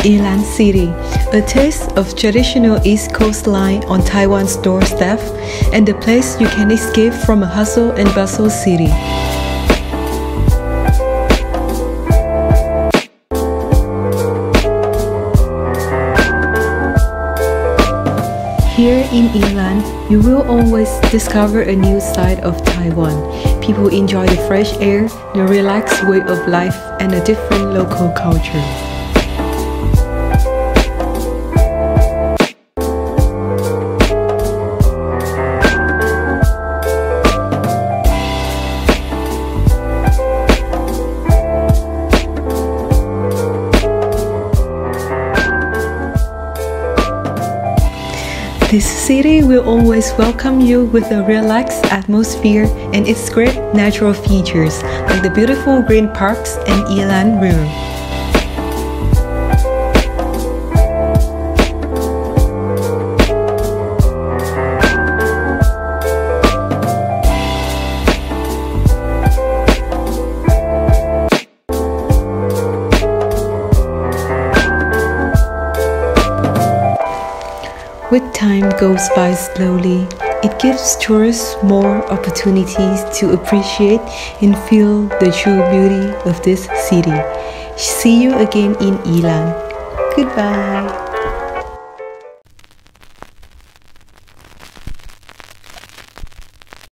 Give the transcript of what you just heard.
Yilan City, a taste of traditional East Coast line on Taiwan's doorstep, and the place you can escape from a hustle and bustle city. Here in Yilan, you will always discover a new side of Taiwan. People enjoy the fresh air, the relaxed way of life, and a different local culture. This city will always welcome you with a relaxed atmosphere and its great natural features like the beautiful green parks and Yilan River. With time goes by slowly, it gives tourists more opportunities to appreciate and feel the true beauty of this city. See you again in Yilan. Goodbye.